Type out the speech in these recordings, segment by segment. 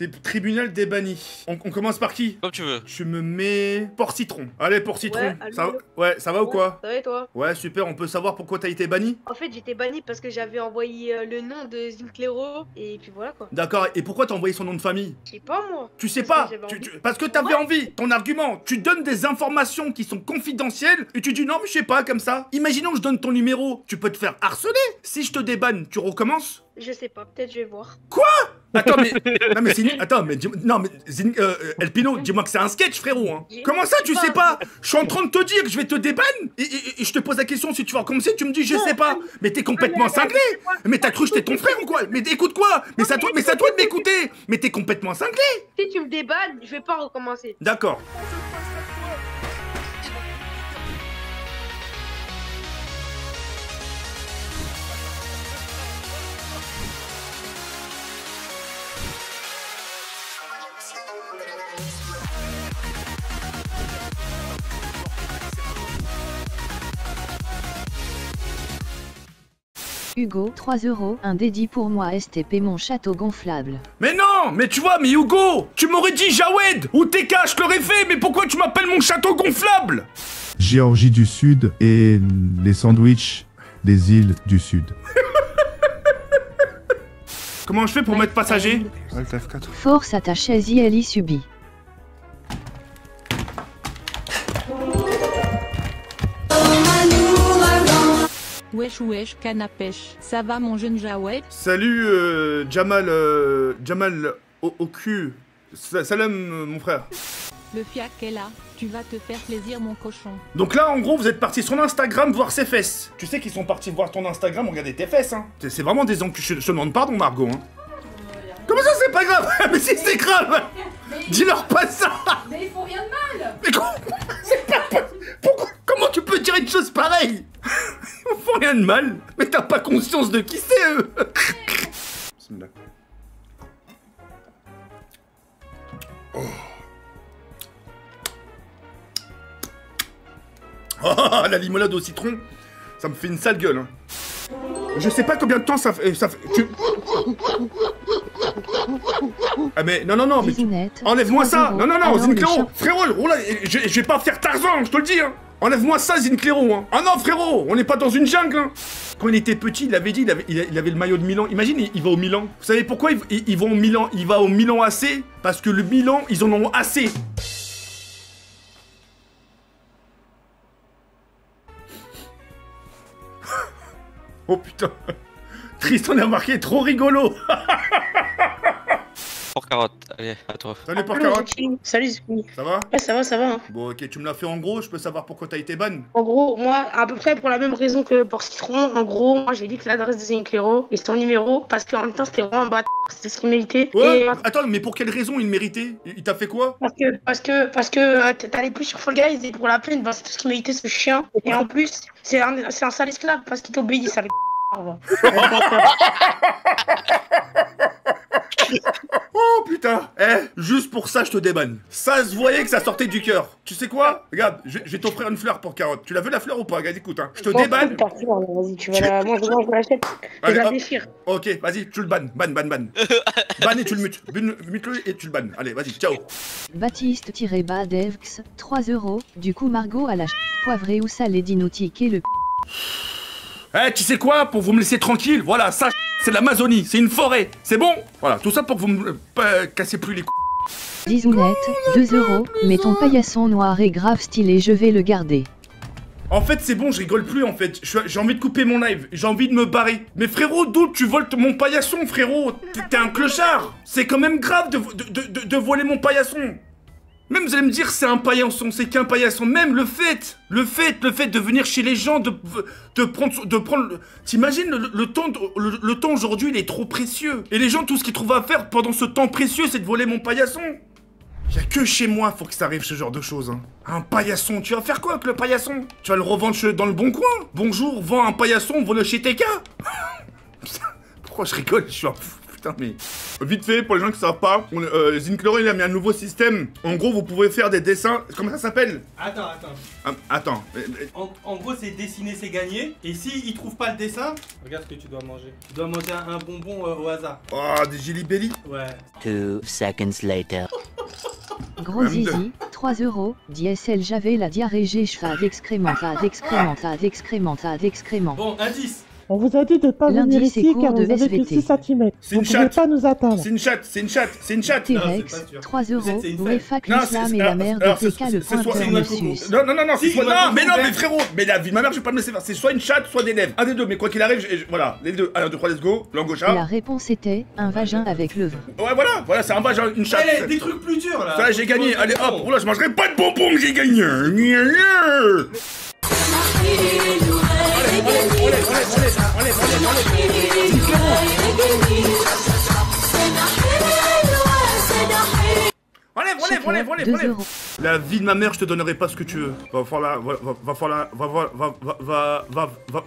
T'es tribunal des bannis. On, on commence par qui? Comme tu veux. Je me mets Port Citron. Allez, Port Citron. Ouais, ça, va- allô. ouais, ça va ou quoi? Ça va et toi? Ouais, super. On peut savoir pourquoi t'as été banni? En fait, j'étais banni parce que j'avais envoyé euh, le nom de Zinclero et puis voilà quoi. D'accord. Et pourquoi t'as envoyé son nom de famille? Je sais pas moi. Tu sais Parce pas que j'avais tu- envie. tu- Parce que t'avais envie. Ton argument. Tu donnes des informations qui sont confidentielles et tu dis non, mais je sais pas, comme ça. Imaginons que je donne ton numéro. Tu peux te faire harceler. Si je te débanne, tu recommences? Je sais pas, peut-être je vais voir. Attends, mais. Non, mais c'est. une- Attends, mais. Non, mais. Zin- euh, euh, Elpino, dis-moi que c'est un sketch, frérot. Hein. Comment ça, tu sais pas? Je suis en train de te dire que je vais te débanne et, et- et je te pose la question si tu vas recommencer. Tu me dis, je sais pas. Mais t'es complètement cinglé. Mais t'as cru que j'étais ton frère ou quoi? Mais écoute quoi? Mais à toi, mais c'est à toi de m'écouter. Mais t'es complètement cinglé. Si tu me débannes, je vais pas recommencer. D'accord. Hugo, 3 euros, un dédit pour moi STP mon château gonflable. Mais non Mais tu vois, mais Hugo Tu m'aurais dit Jawed ou TK, je l'aurais fait, mais pourquoi tu m'appelles mon château gonflable? Géorgie du Sud et les sandwichs des îles du Sud. Comment je fais pour mettre passager? Alt F4. Force à ta chaise ILI subie. Wesh wesh canne à pêche. Ça va mon jeune Jawed? Salut euh, Jamal, euh, Jamal au, au cul. Sa- Salam mon frère. Le fiac est là. Tu vas te faire plaisir mon cochon. Donc là en gros vous êtes partis sur Instagram voir ses fesses. Tu sais qu'ils sont partis voir ton Instagram regarder tes fesses hein. C'est- vraiment des enculés. Je, te demande pardon Margot hein. Comment ça c'est pas grave? Mais si c'est grave Dis-leur pas ça Mais ils font rien de mal Mais comment? C'est pas possible. Pourquoi? Peux dire une chose pareille Ils font rien de mal Mais t'as pas conscience de qui c'est eux. Oh. Ah, la limonade au citron, ça me fait une sale gueule. hein. Je sais pas combien de temps ça fait. Ça fait Ah mais non non non mais tu-. Enlève-moi 3 ça. Non, non, non, Zinclero Frérot, oh là, je, je vais pas faire Tarzan, je te le dis hein Enlève-moi ça, Zinclero hein Ah non, frérot, on n'est pas dans une jungle hein Quand il était petit, il avait dit, il avait, il il le maillot de Milan. Imagine, il, il va au Milan. Vous savez pourquoi ils il, ils vont au Milan Il va au Milan AC Parce que le Milan, ils en ont assez Oh putain Tristan a marqué trop rigolo carotte. Allez, à toi. Salut pour Allô, carotte. Salut. Ça va? Ouais, ça va, ça va. hein. Bon ok, tu me l'as fait en gros, je peux savoir pourquoi t'as été ban? En gros, moi, à peu près pour la même raison que pour Citron, en gros, moi j'ai dit que l'adresse de Zinclero et son numéro, parce qu'en même temps c'était vraiment un bâtard, c'était ce qu'il méritait. Ouais, Et attends, mais pour quelle raison il méritait? Il il t'a fait quoi? Parce que, parce que, parce que euh, t'es allé plus sur Fall Guys et pour la peine, bah, c'est tout ce qu'il méritait ce chien. Et en plus, c'est un, c'est un sale esclave parce qu'il t'obéit, sale Oh putain Eh, juste pour ça, je te débanne. Ça se voyait que ça sortait du cœur. Tu sais quoi? Regarde, je, je vais t'offrir une fleur pour carotte. Tu la veux la fleur ou pas? Regarde, écoute, hein. Je te débanne. Vas-y, tu vas la. Moi, je, moi, je l'achète. Je Allez, la déchire. Ok, vas-y, tu le bannes. Ban, ban, ban. ban et tu le mutes. Mute-le et tu le bannes. Allez, vas-y, ciao. Baptiste-Badevx, 3 euros. Du coup Margot à la ch... poivrée ou salée et le Eh, tu sais quoi? Pour vous me laisser tranquille, voilà, ça, c'est l'Amazonie, c'est une forêt. C'est bon? Voilà, tout ça pour que vous me pas casser plus les couilles. Dizounette, 2 euros. Mais ton paillasson noir est grave stylé, je vais le garder. En fait, c'est bon, je rigole plus en fait. J'ai envie de couper mon live. J'ai envie de me barrer. Mais frérot, d'où tu voles mon paillasson, frérot? T'es- T'es un clochard. C'est quand même grave de, de, de- de voler mon paillasson. Même vous allez me dire c'est un paillasson, c'est qu'un paillasson. Même le fait, le fait, le fait de venir chez les gens, de, de prendre, de prendre. T'imagines le, temps, aujourd'hui, il est trop précieux. Et les gens, tout ce qu'ils trouvent à faire pendant ce temps précieux, c'est de voler mon paillasson. Y'a que chez moi, faut que ça arrive ce genre de choses. Hein. Un paillasson, tu vas faire quoi avec le paillasson? Tu vas le revendre dans le bon coin? Bonjour, vends un paillasson, vends-le chez TK Pourquoi je rigole Je suis un fou. Putain, mais. Vite fait, pour les gens qui savent pas, on- euh, il a mis un nouveau système. En gros, vous pouvez faire des dessins. Comment ça s'appelle? Attends, attends. Ah, Attends. mais- mais- En, en gros, c'est dessiner, c'est gagner. Et si il trouve pas le dessin, regarde ce que tu dois manger. Tu dois manger un, un bonbon euh, au hasard. Oh, des Jelly Belly Ouais. Two seconds later. Gros Même zizi, 3 euros, DSL j'avais la diarrhée j'ai cheval d'excrément, tas d'excrément, tas d'excrément, tas d'excrément. Bon, indice. On vous a dit de ne pas venir ici car de vous avez que SVT. 6 cm. C'est Vous une ne pouvez chatte. pas nous atteindre. C'est une chatte, c'est une chatte, c'est une chatte. T-Rex, c'est pas sûr. 3 euros, Non, l'islam c'est- et la mère de c'est- TK le coco. Non, non, non, non, Non, mais non, mais frérot, mais la vie de ma mère, je vais pas me laisser faire. C'est soit une chatte, soit des lèvres. Un des deux, mais quoi qu'il arrive, voilà, les deux. Allez, 1, 2, 3, let's go. Langue gauche. La réponse était un vagin avec le vin. Ouais, voilà, voilà, c'est un vagin, une chatte. Eh, des trucs plus durs là. Ça, j'ai gagné. Allez, hop, là, je mangerai pas de bonbons, j'ai gagné. Enlève, enlève, enlève, enlève, 2 enlève. La vie de ma mère, je te donnerai pas ce que tu veux. Va falloir, va, va, va falloir, va, va, va, va, va, va, va,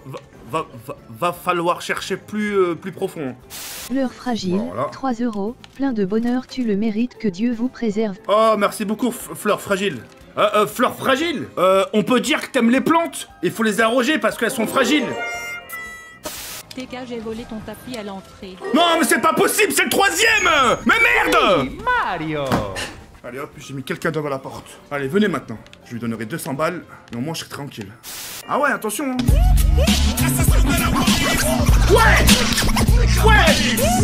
va, va, va falloir chercher plus, euh, plus profond. Fleur fragile, Voilà. 3 euros, plein de bonheur tu le mérites que Dieu vous préserve. Oh, merci beaucoup, Fleur Fragile. Euh, euh, Fleur Fragile euh, On peut dire que t'aimes les plantes Il faut les arroger parce qu'elles sont fragiles. TK, j'ai volé ton tapis à l'entrée. Non, mais c'est pas possible, c'est le troisième Mais merde Mario Allez hop, j'ai mis quelqu'un devant la porte. Allez, venez maintenant. Je lui donnerai 200 balles et au moins je serai tranquille. Ah ouais, attention hein. Ouais Ouais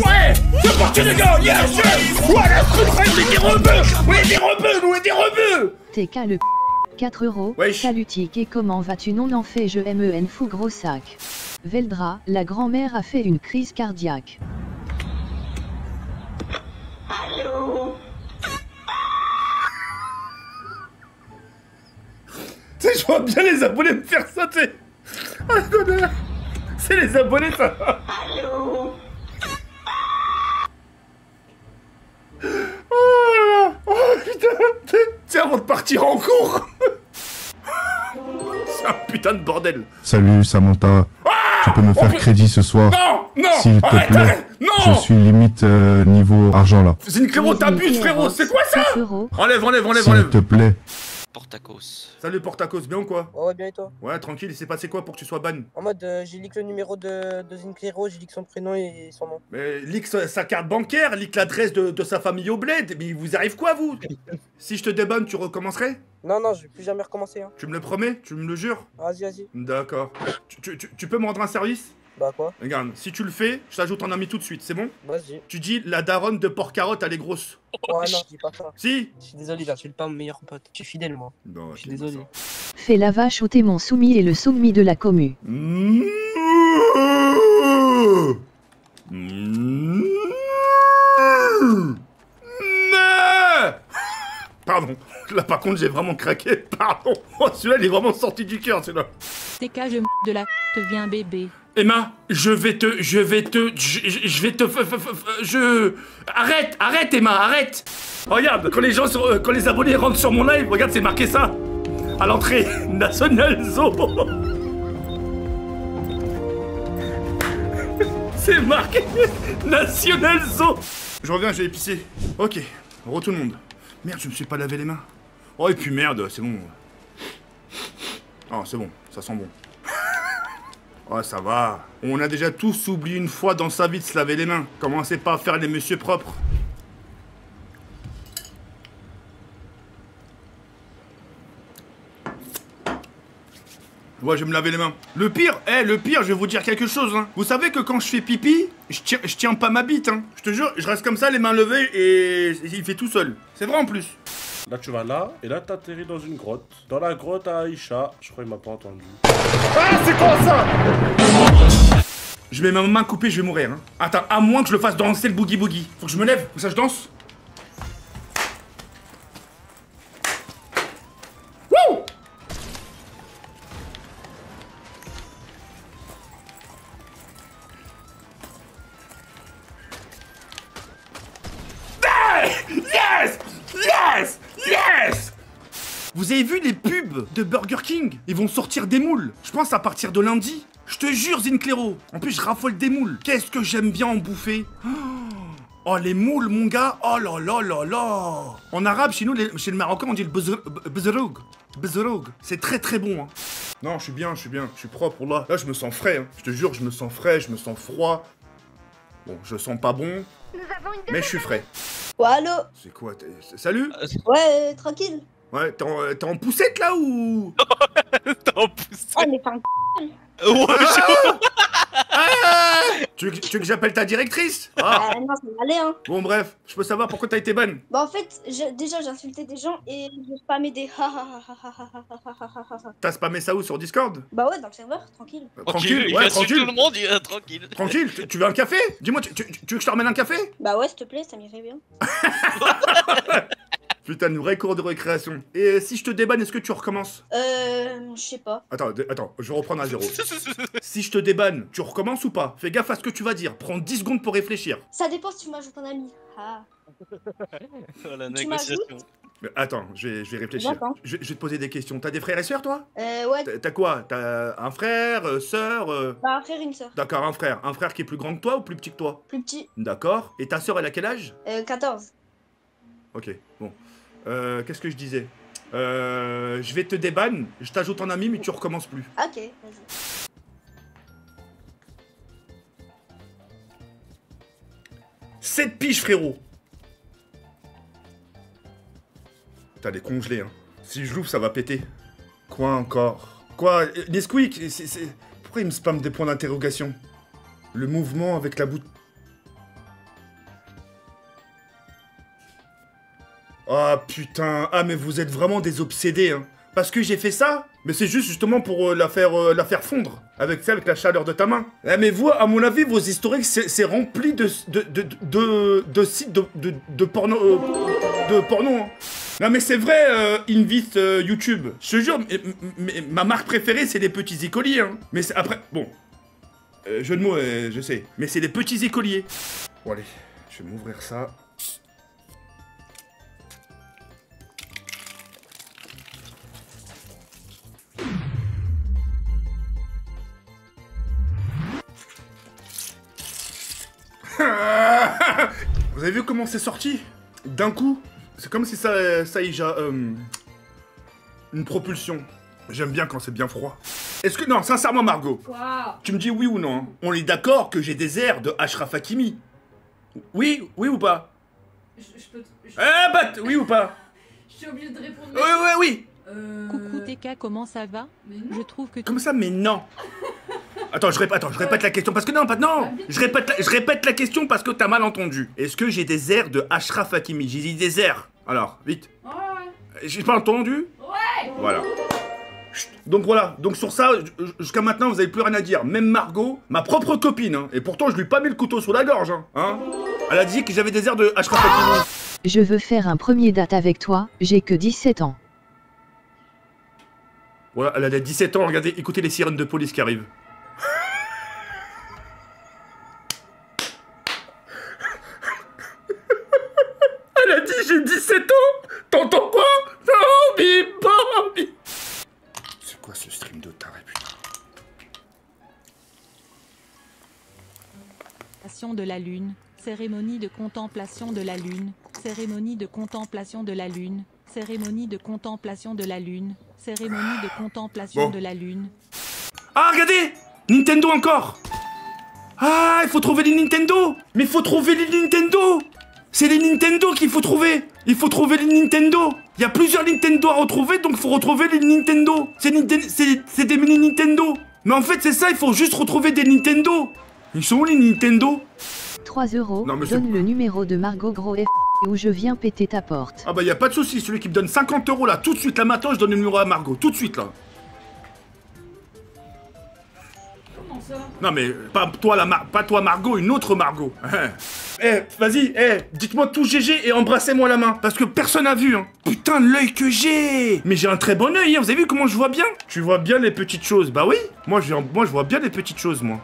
Ouais C'est parti les gars Yes yes Ouais, la truc, on est des rebeux On est des rebeux, on est des rebeux TK le 4 euros, Wesh. salutique et comment vas-tu? Non en fait je MEN fou gros sac. Veldra, la grand-mère a fait une crise cardiaque. Tu sais, je vois bien les abonnés me faire. Oh, le connard. C'est les abonnés, ça. Oh là là. Oh putain. Sais, avant de partir en cours. C'est un putain de bordel. Salut Samantha. Tu peux me faire crédit ce soir Non, non. S'il te plaît. arrête. Je Non. suis limite euh, niveau argent là. C'est une cléro, t'abuses, frérot. C'est quoi ça 5 euros, Enlève, enlève, enlève, S'il enlève. te plaît. Portacos. Salut Portacos, bien ou quoi Ouais, bien et toi Ouais, tranquille, il s'est passé quoi pour que tu sois ban En mode, euh, j'ai leak le numéro de, de Zinclero, j'ai leak son prénom et son nom. Mais leak sa, sa carte bancaire, leak l'adresse de, de sa famille au bled. Mais il vous arrive quoi, vous Si je te débanne, tu recommencerais Non, non, je vais plus jamais recommencer. Hein. Tu me le promets? Tu me le jures? Vas-y, vas-y. D'accord. Tu, tu- tu- tu peux me rendre un service? Bah quoi Regarde, si tu le fais, je t'ajoute en ami tout de suite, c'est bon Vas-y. Tu dis la daronne de Porc-Carotte, elle est grosse. Ouais, non, je dis pas ça. Si Je suis désolé, là, je suis pas mon meilleur pote. Je suis fidèle, moi. Non, Je suis désolé. fais la vache au témon soumis et le soumis de la commu. Mmh. Mmh. Non Pardon. Là, par contre, j'ai vraiment craqué. Pardon. Oh, celui-là, il est vraiment sorti du cœur, celui-là. TK, je m de la te viens bébé. Emma, je vais te, je vais te, je, vais te, f- f- f- je, arrête, arrête Emma, arrête. Regarde, quand les gens, sur- euh, quand les abonnés rentrent sur mon live, regarde, c'est marqué ça, à l'entrée, National Zoo. C'est marqué National Zoo. Je reviens, je vais épicer. Ok, re tout le monde. Merde, je me suis pas lavé les mains. Oh et puis merde, c'est bon. Oh, c'est bon, ça sent bon. Oh, ça va. On a déjà tous oublié une fois dans sa vie de se laver les mains. Commencez pas à faire les messieurs propres. Ouais, je vais me laver les mains. Le pire, eh, le pire, je vais vous dire quelque chose, hein. Vous savez que quand je fais pipi, je tiens, je tiens pas ma bite, hein. Je te jure, je reste comme ça, les mains levées, et il fait tout seul. C'est vrai en plus. Là, tu vas là, et là, t'atterris dans une grotte. Dans la grotte à Aïcha, je crois qu'il m'a pas entendu. Ah, c'est quoi ça? Je mets ma main coupée, je vais mourir. Hein. Attends, à moins que je le fasse danser le boogie boogie. Faut que je me lève, comme ça je danse. Ils vont sortir des moules. Je pense à partir de lundi. Je te jure, Zinclero. En plus, je raffole des moules. Qu'est-ce que j'aime bien en bouffer. Oh, les moules, mon gars. Oh là là là là. En arabe, chez nous, les- chez le Marocain, on dit le bezr- bezroug. Bezroug. C'est très très bon. Hein. Non, je suis bien, je suis bien. Je suis propre, là. Là, je me sens frais. hein. Je te jure, je me sens frais, je me sens froid. Bon, je sens pas bon, mais je suis frais. Ouais, allô? C'est quoi Salut? Ouais, euh, tranquille. Ouais, t'es en, en, poussette là ou T'es en poussette Oh, mais t'es en Ouais, ah ah tu, veux, que j'appelle ta directrice ah. euh, Non, ça va hein. Bon, bref, je peux savoir pourquoi t'as été bonne Bah, en fait, je, déjà, j'insultais des gens et je spammais des T'as spammé ça où sur Discord Bah, ouais, dans le serveur, tranquille. Euh, tranquille, ouais, tranquille. tout le monde, tranquille. Tranquille, tu, veux un café Dis-moi, tu, veux que je te ramène un café Bah, ouais, s'il te plaît, ça m'irait bien. Putain, une vraie cour de récréation. Et si je te débanne, est-ce que tu recommences? Euh, je sais pas. Attends, attends, je vais reprendre à zéro. si je te débanne, tu recommences ou pas? Fais gaffe à ce que tu vas dire. Prends 10 secondes pour réfléchir. Ça dépend si tu m'ajoutes un ami. Ah. Oh, la Tu négociation. Mais attends, je vais, je vais réfléchir. D'accord. Je, je vais te poser des questions. T'as des frères et sœurs, toi? Euh, ouais, T'as- T'as quoi? T'as un frère, euh, sœur euh, bah, un frère et une sœur. D'accord, un frère. Un frère qui est plus grand que toi ou plus petit que toi? Plus petit. D'accord. Et ta sœur, elle a quel âge? Euh, 14. Ok, bon. Euh, Qu'est-ce que je disais? Euh, Je vais te débanne, je t'ajoute en ami, mais tu recommences plus. Ok, vas-y. Sept piges, frérot T'as des congelés, hein. Si je l'ouvre, ça va péter. Quoi encore? Quoi? Euh, Nesquik Pourquoi il me spamme des points d'interrogation? Le mouvement avec la bout... Ah putain Ah mais vous êtes vraiment des obsédés, hein Parce que j'ai fait ça Mais c'est juste justement pour euh, la, faire, euh, la faire fondre Avec ça, avec la chaleur de ta main Ah mais vous, à mon avis, vos historiques, c'est rempli de, de, de, de, sites de, de, de porno... euh, de porno, hein. Non mais c'est vrai, euh, Invite YouTube. Je te jure, ma marque préférée, c'est les petits écoliers, hein. Mais après... Bon. Euh, jeu de mots, je sais. Mais c'est les petits écoliers. Bon allez, je vais m'ouvrir ça. Vous avez vu comment c'est sorti? D'un coup C'est comme si ça, ça y euh, une propulsion. J'aime bien quand c'est bien froid. Est-ce que... Non, sincèrement, Margot. Tu me dis oui ou non hein? On est d'accord que j'ai des airs de Ashraf Hakimi Oui Oui ou pas? Je, je peux. Je, Eh bah, oui ou pas? Je suis obligée de répondre. Oui, oui, oui Euh... Coucou TK, comment ça va? Mais non. Je trouve que tu Comme ça, mais non Attends, je répète, attends, je répète la question parce que non, pas non. Je répète, la, je répète la question parce que t'as mal entendu. Est-ce que j'ai des airs de Ashraf Hakimi? J'ai dit des airs. Alors, vite. Ouais, ouais. J'ai pas entendu? Ouais Voilà. Chut. Donc voilà, donc sur ça, jusqu'à maintenant, vous avez plus rien à dire. Même Margot, ma propre copine, hein, et pourtant je lui ai pas mis le couteau sous la gorge, hein, hein? Elle a dit que j'avais des airs de Ashraf Hakimi. Je veux faire un premier date avec toi, j'ai que 17 ans. Voilà, elle a 17 ans, regardez, écoutez les sirènes de police qui arrivent. T'entends quoi? Bambi, Bambi C'est quoi ce stream de taré, putain? Contemplation de la lune, cérémonie de contemplation de la lune, cérémonie de contemplation de la lune, cérémonie de contemplation de la lune, cérémonie de contemplation Bon. de la lune. Ah, regardez! Nintendo encore! Ah, il faut trouver les Nintendo! Mais il faut trouver les Nintendo C'est les Nintendo qu'il faut trouver. Il faut trouver les Nintendo. Il y a plusieurs Nintendo à retrouver, donc il faut retrouver les Nintendo. C'est Ninten- des mini Nintendo. Mais en fait, c'est ça, il faut juste retrouver des Nintendo. Ils sont où les Nintendo 3 euros, Non, mais c'est- donne le numéro de Margot Gros F où je viens péter ta porte. Ah bah y a pas de souci, celui qui me donne 50 euros là, tout de suite, là maintenant, je donne le numéro à Margot, tout de suite là. Comment ça? Non mais pas toi la Mar- pas toi Margot, une autre Margot. Eh, vas-y, eh, dites-moi tout GG et embrassez-moi la main parce que personne n'a vu hein. Putain l'œil que j'ai. Mais j'ai un très bon œil, hein. vous avez vu comment je vois bien? Tu vois bien les petites choses. Bah oui. Moi je moi je vois bien les petites choses moi.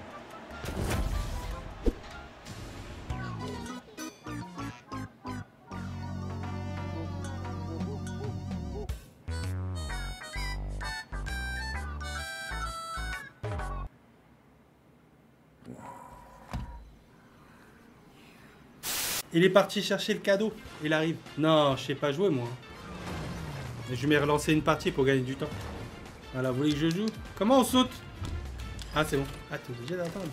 Il est parti chercher le cadeau. Il arrive. Non, je sais pas jouer moi. Je vais relancer une partie pour gagner du temps. Voilà, vous voulez que je joue? Comment on saute? Ah, c'est bon. Ah, t'es obligé d'attendre.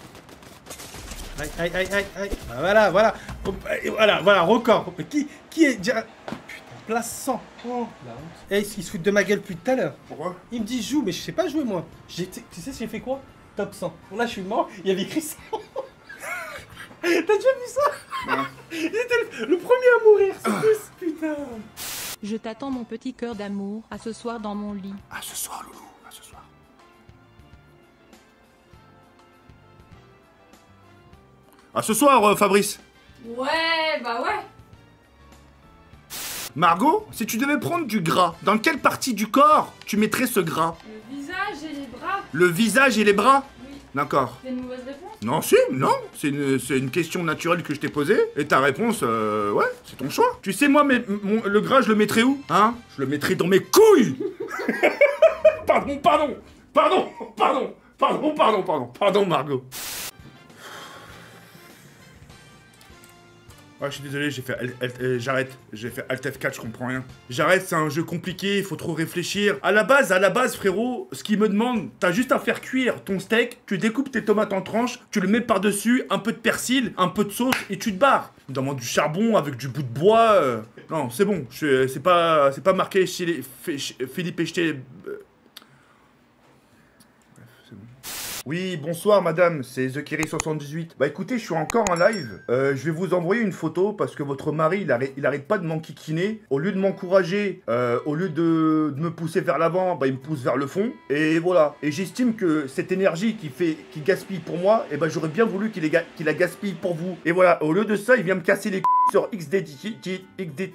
Aïe, aïe, aïe, aïe, aïe. Ah, voilà, voilà. Voilà, voilà, record. Qui, qui est déjà... Putain, place 100. Oh, la honte. Eh, il se fout de ma gueule depuis tout à l'heure. Pourquoi? Il me dit joue, mais je sais pas jouer moi. Tu sais, j'ai fait quoi? Top 100. Bon, là, je suis mort, il y avait écrit 100. T'as déjà vu ça? Il était le, premier à mourir, c'est putain. Je t'attends mon petit cœur d'amour, à ce soir dans mon lit. À ce soir, loulou, à ce soir. À ce soir, euh, Fabrice. Ouais, bah ouais. Margot, si tu devais prendre du gras, dans quelle partie du corps tu mettrais ce gras? Le visage et les bras. Le visage et les bras? D'accord. C'est une mauvaise réponse? Non, si, non, c'est une, question naturelle que je t'ai posée, et ta réponse, euh, ouais, c'est ton choix. Tu sais, moi, mais, mon- le gras, je le mettrais où? Hein? Je le mettrais dans mes couilles. Pardon, pardon, pardon, pardon, pardon, pardon, pardon, pardon, Margot. Ouais, je suis désolé, j'ai fait. Euh, J'arrête. J'ai fait Alt F4, je comprends rien. J'arrête, c'est un jeu compliqué, il faut trop réfléchir. À la base, à la base, frérot, ce qu'il me demande, t'as juste à faire cuire ton steak, tu découpes tes tomates en tranches, tu le mets par-dessus, un peu de persil, un peu de sauce, et tu te barres. Il demande du charbon avec du bout de bois. euh. Non, c'est bon, c'est pas, pas marqué chez les, Philippe Echeté. euh. Bref, c'est bon. Oui, bonsoir madame, c'est TheKiri78. Bah écoutez, je suis encore en live. Euh, je vais vous envoyer une photo parce que votre mari, il arrête, il arrête pas de m'enquiquiner. Au lieu de m'encourager, euh, au lieu de, de me pousser vers l'avant, bah il me pousse vers le fond. Et voilà. Et j'estime que cette énergie qui fait, qui gaspille pour moi, et ben j'aurais bien voulu qu'il qu'il la gaspille pour vous. Et voilà, au lieu de ça, il vient me casser les couilles sur XD XD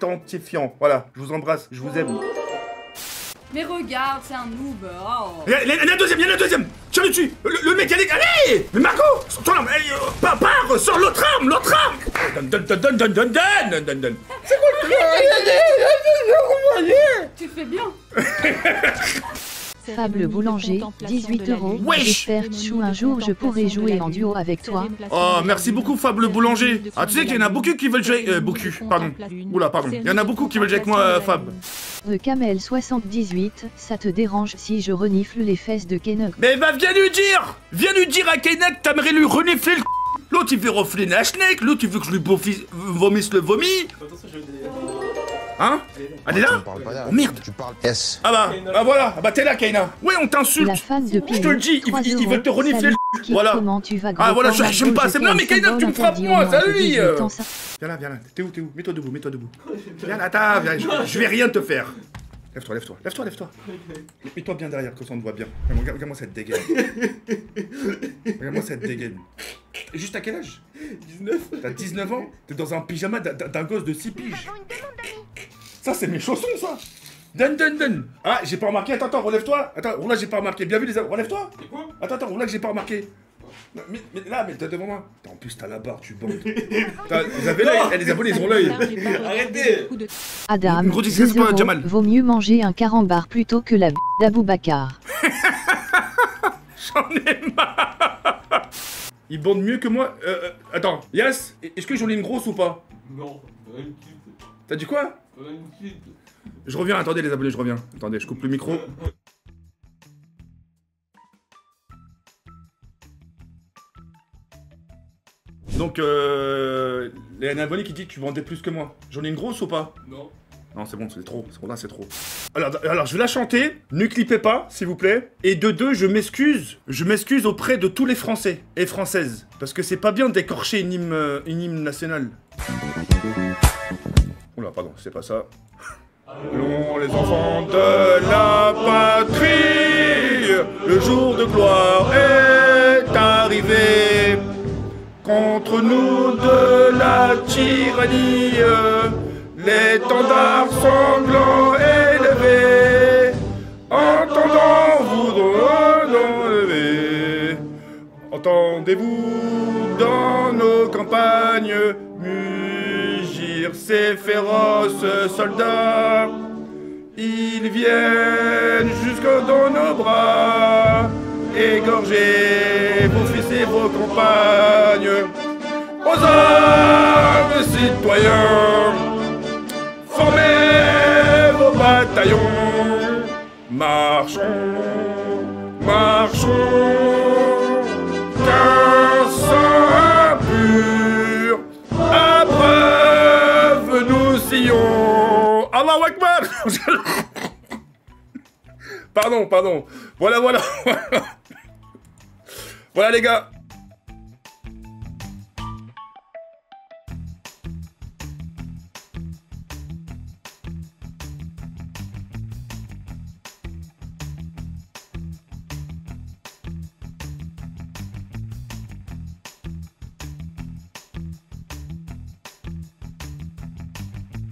Voilà, je vous embrasse, je vous aime. Mais regarde, c'est un noob. Oh. Il y a un deuxième, il y a un deuxième. Tiens le dessus. Le, mécanique, allez Mais Marco, ton arme, eh, euh, pars, sors l'autre arme, l'autre arme. Donne, donne, donne, donne, donne, donne, donne. C'est quoi le Tu fais bien. Fable Boulanger, 18 euros. Wesh Chou un jour je pourrai jouer en duo avec toi. Oh, merci beaucoup Fable le boulanger Ah, tu sais qu'il y en a beaucoup qui veulent jouer... Euh, beaucoup, pardon. Oula, pardon. Il y en a beaucoup qui veulent jouer avec moi, euh, Fab. The Camel 78, ça te dérange si je renifle les fesses de Kenok Mais bah, viens lui dire Viens lui dire à Keinec, t'aimerais lui renifler le c***. L'autre, il veut refler la schneck, l'autre, il veut que je lui vomisse le vomi Hein Elle est là Oh merde Tu parles S. Ah bah, bah voilà, ah bah t'es là Kaina Ouais, on t'insulte Je te le dis, il, il- il veut te renifler le c***. Voilà Comment tu vas Ah voilà, j'aime pas, c'est non mais Kaina, tu me frappes moi, salut 18 ans, ça- Viens là, viens là, t'es où, t'es où Mets-toi debout, mets-toi debout. Viens là, attends, viens, je, je vais rien te faire. Lève-toi, lève-toi, lève-toi, lève-toi. Mets-toi bien derrière, comme ça on te voit bien. Regarde- Regarde-moi cette dégaine. Regarde-moi cette dégaine. Et Juste à quel âge? 19. T'as 19 ans? T'es dans un pyjama d'un gosse de 6 piges. Ça, c'est mes chaussons, ça. Donne, donne, donne Ah, j'ai pas remarqué, attends, attends, relève-toi. Attends, là, j'ai pas remarqué, bien vu les amis, relève-toi Attends, attends, là, que j'ai pas remarqué. Non, mais, mais là, mais t'es devant moi. En plus, t'as la barre, tu bandes. T'as- Les abonnés, eh, les abonnés, ils ont l'œil. Arrêtez. Adam, Une grosse discussion 12 pour euros, Jamal. vaut mieux manger un carambar plutôt que la b d'Abou Bakar. J'en ai marre. Ils bandent mieux que moi. Euh, euh, Attends, Yas, est-ce que j'en ai une grosse ou pas? Non. T'as dit quoi? Je reviens, attendez les abonnés, je reviens. Attendez, je coupe le micro. Donc, euh. Il y a un abonné qui dit que tu vendais plus que moi. J'en ai une grosse ou pas? Non. Non, c'est bon, c'est trop. Là, c'est trop. Alors, alors, je vais la chanter. Ne clippez pas, s'il vous plaît. Et de deux, je m'excuse. Je m'excuse auprès de tous les Français et Françaises. Parce que c'est pas bien d'écorcher une hymne, euh, une hymne nationale. Pardon, c'est pas ça. Allons les enfants de la patrie, le jour de gloire est arrivé. Contre nous de la tyrannie, l'étendard sanglant élevé. Entendant vous lever, entendez-vous dans nos campagnes ces féroces soldats. Ils viennent jusque dans nos bras, égorger vos fils et vos compagnes. aux hommes citoyens, formez vos bataillons, marchons, marchons, Pardon, pardon. Voilà, voilà. voilà les gars.